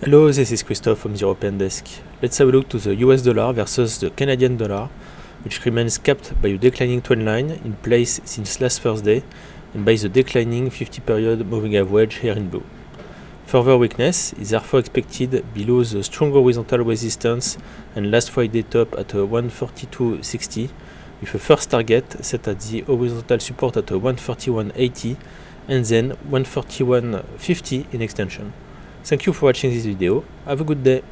Hello, this is Christoph from the European Desk. Let's have a look to the US dollar versus the Canadian dollar, which remains capped by a declining trend line in place since last Thursday and by the declining 50 period moving average here in blue. Further weakness is therefore expected below the strong horizontal resistance and last Friday top at 142.60 with a first target set at the horizontal support at 141.80 and then 141.50 in extension. Thank you for watching this video. Have a good day.